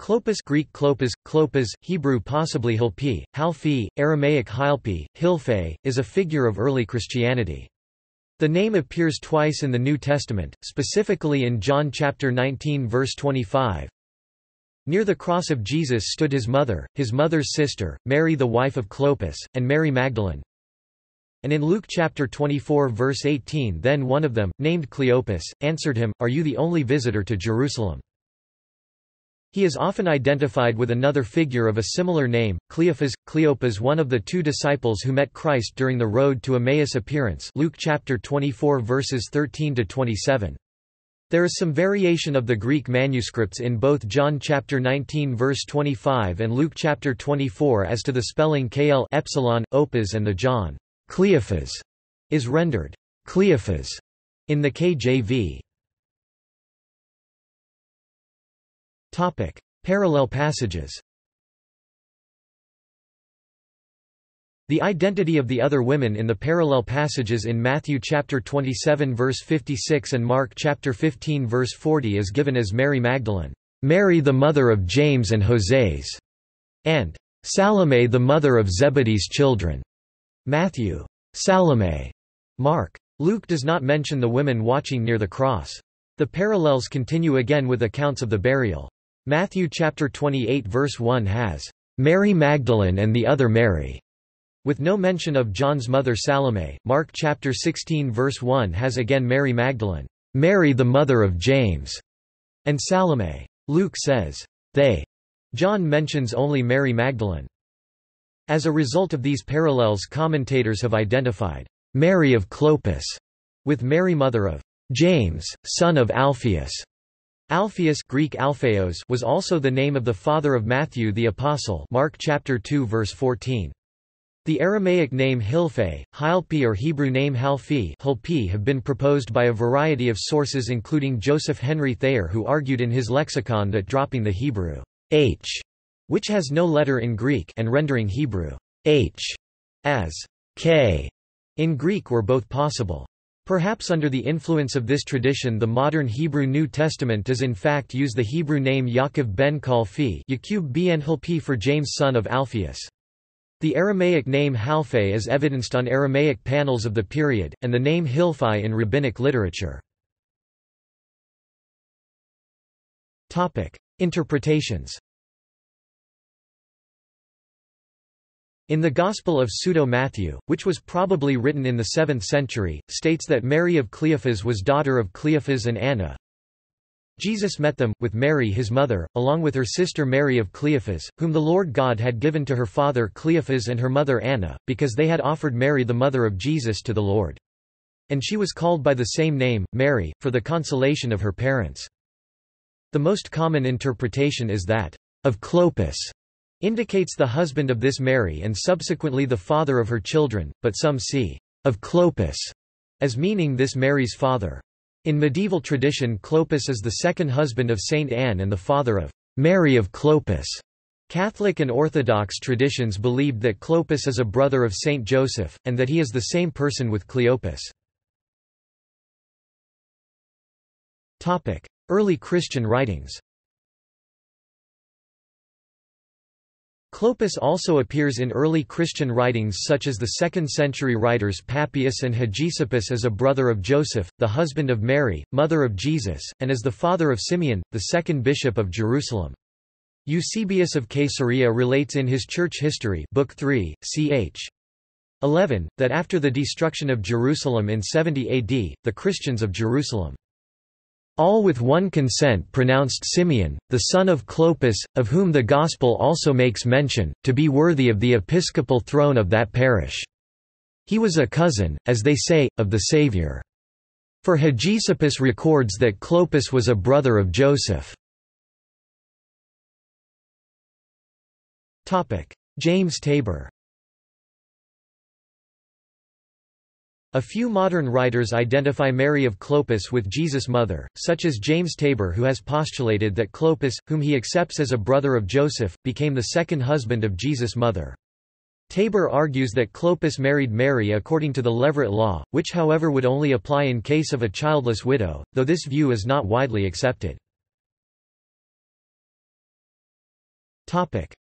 Clopas Greek Klopas, Klopas, Hebrew possibly Hilpi, Halfi, Aramaic Hilpi, Hilphe, is a figure of early Christianity. The name appears twice in the New Testament, specifically in John chapter 19 verse 25. Near the cross of Jesus stood his mother, his mother's sister, Mary the wife of Clopas, and Mary Magdalene. And in Luke chapter 24 verse 18 then one of them, named Cleopas, answered him, Are you the only visitor to Jerusalem? He is often identified with another figure of a similar name, Cleophas. Cleopas one of the two disciples who met Christ during the road to Emmaus appearance Luke chapter 24 verses 13 to 27. There is some variation of the Greek manuscripts in both John chapter 19 verse 25 and Luke chapter 24 as to the spelling kl epsilon opus and the John Cleophas is rendered Cleophas in the KJV. Topic: Parallel passages. The identity of the other women in the parallel passages in Matthew chapter 27 verse 56 and Mark chapter 15 verse 40 is given as Mary Magdalene, Mary the mother of James and Hoseas, and Salome the mother of Zebedee's children. Matthew, Salome, Mark. Luke does not mention the women watching near the cross. The parallels continue again with accounts of the burial. Matthew chapter 28 verse 1 has Mary Magdalene and the other Mary, with no mention of John's mother Salome. Mark chapter 16 verse 1 has again Mary Magdalene, Mary the mother of James, and Salome. Luke says, they. John mentions only Mary Magdalene. As a result of these parallels commentators have identified Mary of Clopas with Mary mother of James, son of Alphaeus. Alphaeus Greek Alphaeus was also the name of the father of Matthew the Apostle Mark chapter 2 verse 14. The Aramaic name Hilphe, Hilpi or Hebrew name Halfi Hilpi have been proposed by a variety of sources including Joseph Henry Thayer who argued in his lexicon that dropping the Hebrew h, which has no letter in Greek and rendering Hebrew h as k in Greek were both possible. Perhaps under the influence of this tradition the modern Hebrew New Testament does in fact use the Hebrew name Yaakov ben Kalfi Yaqub for James son of Alphaeus. The Aramaic name Halphe is evidenced on Aramaic panels of the period, and the name Hilphi in rabbinic literature. Interpretations In the Gospel of Pseudo-Matthew, which was probably written in the 7th century, states that Mary of Cleophas was daughter of Cleophas and Anna. Jesus met them, with Mary his mother, along with her sister Mary of Cleophas, whom the Lord God had given to her father Cleophas and her mother Anna, because they had offered Mary the mother of Jesus to the Lord. And she was called by the same name, Mary, for the consolation of her parents. The most common interpretation is that, of Clopas, indicates the husband of this Mary and subsequently the father of her children, but some see of Clopas as meaning this Mary's father. In medieval tradition Clopas is the second husband of Saint Anne and the father of Mary of Clopas. Catholic and Orthodox traditions believed that Clopas is a brother of Saint Joseph, and that he is the same person with Cleopas. Early Christian writings Clopas also appears in early Christian writings such as the 2nd-century writers Papias and Hegesippus as a brother of Joseph, the husband of Mary, mother of Jesus, and as the father of Simeon, the second bishop of Jerusalem. Eusebius of Caesarea relates in his Church History book 3, ch. 11, that after the destruction of Jerusalem in 70 AD, the Christians of Jerusalem all with one consent pronounced Simeon, the son of Clopas, of whom the Gospel also makes mention, to be worthy of the episcopal throne of that parish. He was a cousin, as they say, of the Saviour. For Hegesippus records that Clopas was a brother of Joseph. James Tabor A few modern writers identify Mary of Clopas with Jesus' mother, such as James Tabor who has postulated that Clopas, whom he accepts as a brother of Joseph, became the second husband of Jesus' mother. Tabor argues that Clopas married Mary according to the Levirate law, which however would only apply in case of a childless widow, though this view is not widely accepted.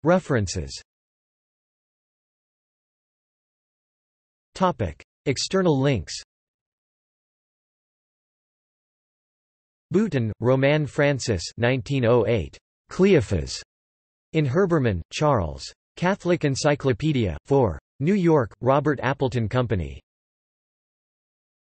References External links Butin, Romain Francis 1908. Cleophas. In Herbermann, Charles. Catholic Encyclopedia, 4. New York, Robert Appleton Company.